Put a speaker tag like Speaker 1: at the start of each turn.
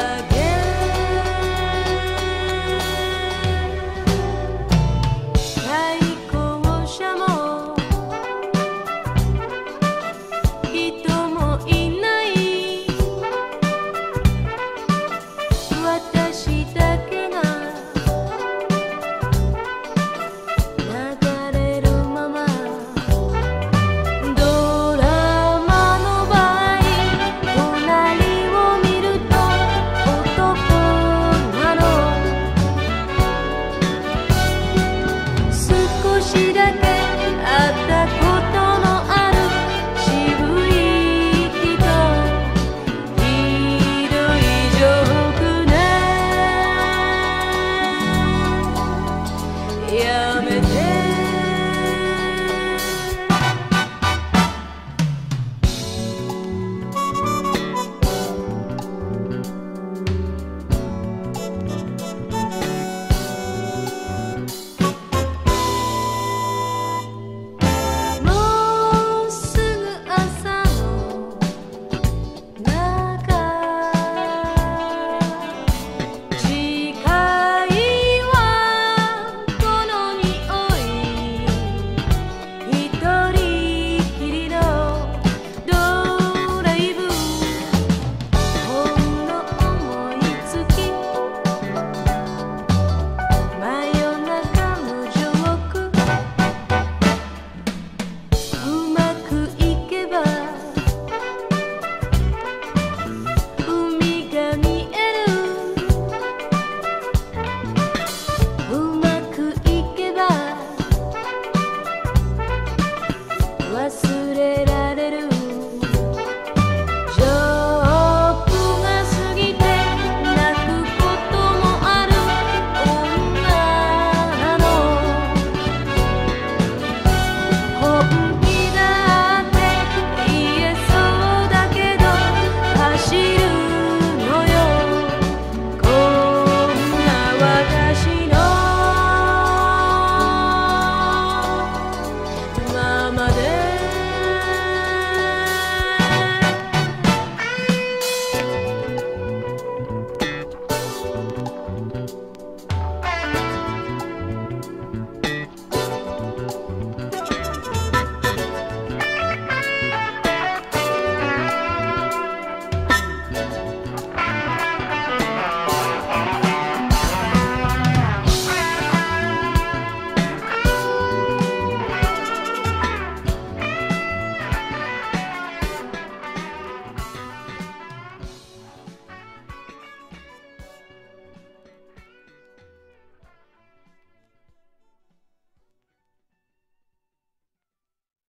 Speaker 1: the